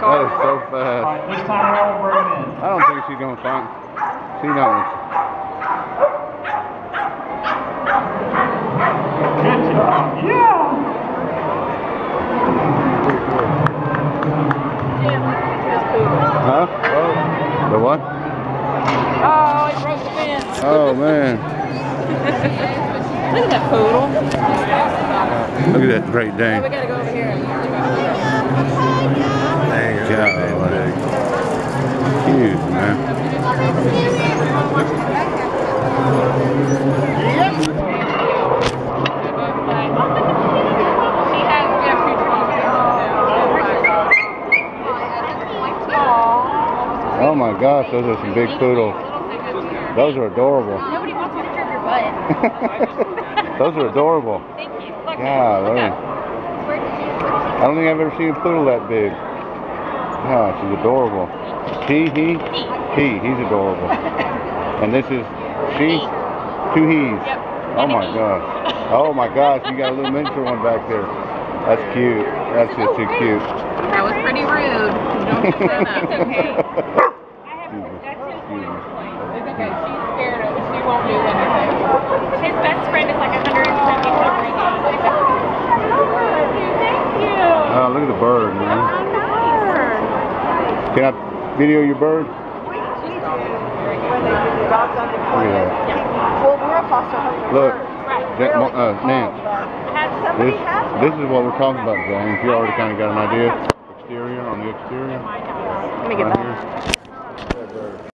That is so fast. right, this time around we'll bring it in. I don't think she's gonna find. She knows. Good job. Yeah. Huh? The what? Oh, he broke the fence. Oh man. Look at that poodle. Look at that Great Oh, we Dane. gotta Golly. Huge, man. Oh my gosh, those are some big poodles. Those are adorable. Nobody wants a picture of your butt. those are adorable. Thank you. Look, Golly. look. I don't think I've ever seen a poodle that big. Gosh, she's adorable. He, he, he, he's adorable. And this is she, two he's. Yep. Oh my gosh. Oh my gosh, you got a little miniature one back there. That's cute. That's just too oh, cute. That was pretty rude. Don't pick that up. It's okay. Excuse me. Excuse me. It's okay. She's scared of it. She won't do anything. His best friend is like 175 years old. Thank you. Oh, look at the bird, man. Can I video your bird? Look at that. Well, we're a foster home for Look, birds. that, uh, Nance, this, this is what we're talking about, James. You already kind of got an idea. Exterior on the exterior. Let me get Right that. here.